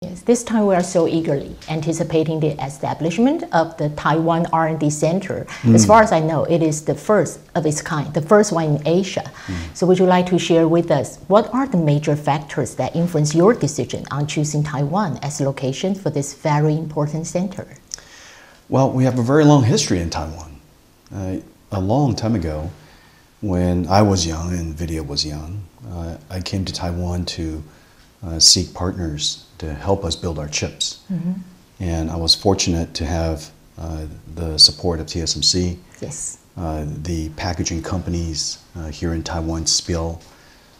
Yes, this time we are so eagerly anticipating the establishment of the Taiwan R&D Center. Mm. As far as I know, it is the first of its kind, the first one in Asia. Mm. So would you like to share with us what are the major factors that influence your decision on choosing Taiwan as location for this very important center? Well, we have a very long history in Taiwan. Uh, a long time ago, when I was young and Nvidia was young, uh, I came to Taiwan to uh, seek partners to help us build our chips. Mm-hmm. And I was fortunate to have uh, the support of TSMC, yes. Uh, the packaging companies uh, here in Taiwan, SPIL,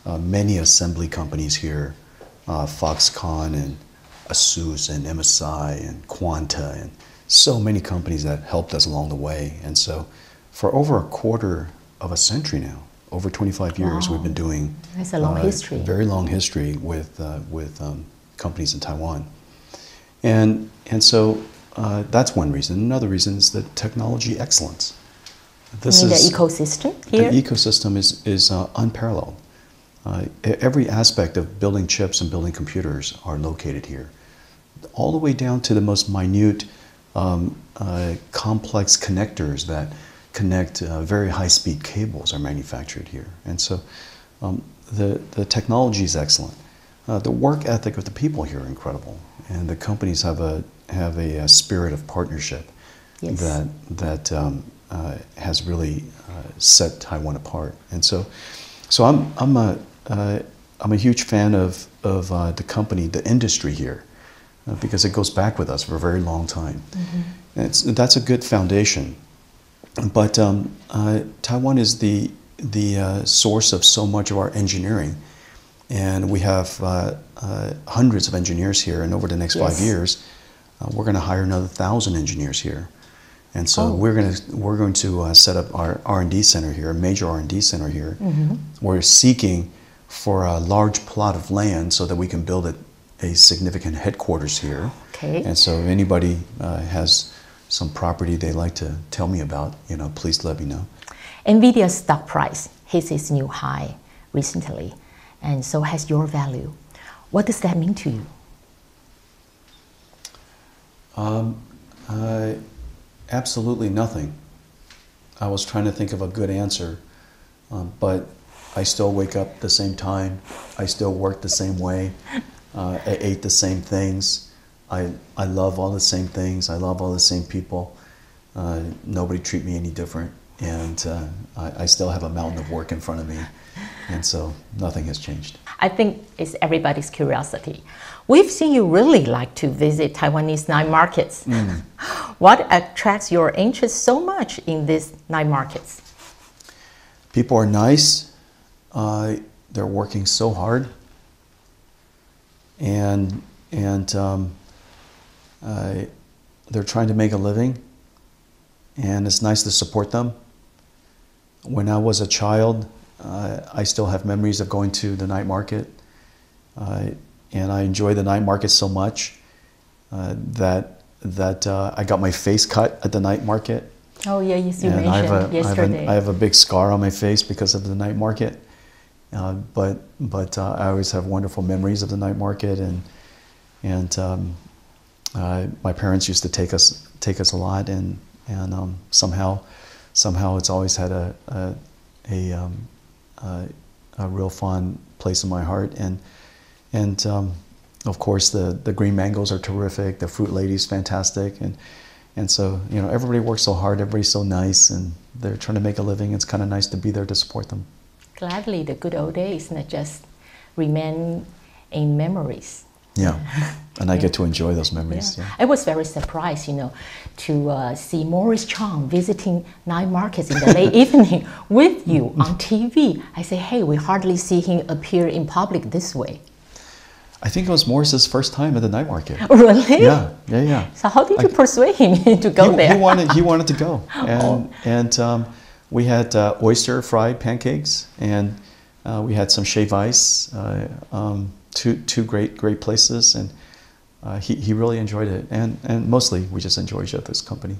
uh, many assembly companies here, uh, Foxconn and ASUS and MSI and Quanta, and so many companies that helped us along the way. And so, for over a quarter of a century now, over 25 years, wow. we've been doing. That's a long uh, history. Very long history with uh, with um, companies in Taiwan, and and so uh, that's one reason. Another reason is the technology excellence. This you mean is the ecosystem here. The ecosystem is is uh, unparalleled. Uh, every aspect of building chips and building computers are located here, all the way down to the most minute, um, uh, complex connectors that connect uh, very high speed cables are manufactured here. And so um, the, the technology is excellent. Uh, the work ethic of the people here are incredible. And the companies have a, have a, a spirit of partnership yes. that, that um, uh, has really uh, set Taiwan apart. And so, so I'm, I'm, a, am uh, a huge fan of, of uh, the company, the industry here. because it goes back with us for a very long time. Mm-hmm. that's a good foundation but um, uh, Taiwan is the the uh, source of so much of our engineering, and we have uh, uh hundreds of engineers here. And over the next yes. five years, uh, we're going to hire another thousand engineers here, and so oh. we're going to we're going to uh, set up our R and D center here, a major R and D center here. Mm-hmm. We're seeking for a large plot of land so that we can build a, a significant headquarters here. Okay. And so if anybody has some property they like to tell me about, you know, please let me know. Nvidia's stock price hits its new high recently, and so has your value. What does that mean to you? Um, uh, absolutely nothing. I was trying to think of a good answer, um, but I still wake up the same time. I still work the same way. Uh, I ate the same things. I, I love all the same things. I love all the same people. Uh, nobody treat me any different. And uh, I, I, still have a mountain of work in front of me. And so nothing has changed. I think it's everybody's curiosity. We've seen you really like to visit Taiwanese night markets. Mm. What attracts your interest so much in these night markets? People are nice. Uh, they're working so hard. And, and um, uh, they're trying to make a living, and it's nice to support them. When I was a child, uh, I still have memories of going to the night market, uh, and I enjoy the night market so much uh, that that uh, I got my face cut at the night market. Oh yeah, yes, you and mentioned I have a, yesterday. I have, a, I have a big scar on my face because of the night market. Uh, but but uh, I always have wonderful memories of the night market, and and um, uh, my parents used to take us take us a lot, and and um, somehow somehow it's always had a a, a, um, a, a real fond place in my heart, and and um, of course the the green mangoes are terrific, the fruit ladies fantastic, and and so you know everybody works so hard, everybody's so nice, and they're trying to make a living. It's kind of nice to be there to support them. Gladly, the good old days not just remain in memories. Yeah. And I get to enjoy those memories. Yeah. I was very surprised, you know, to uh, see Morris Chang visiting night markets in the late evening with you on TV. I say, hey, we hardly see him appear in public this way. I think it was Morris's first time at the night market. Really? Yeah, yeah, yeah. So how did you I, persuade him to go he, there? He wanted, he wanted to go, and oh. and um, we had uh, oyster fried pancakes, and uh, we had some shave ice. Uh, um, two two great great places, and uh, he he really enjoyed it, and and mostly we just enjoy each other's company.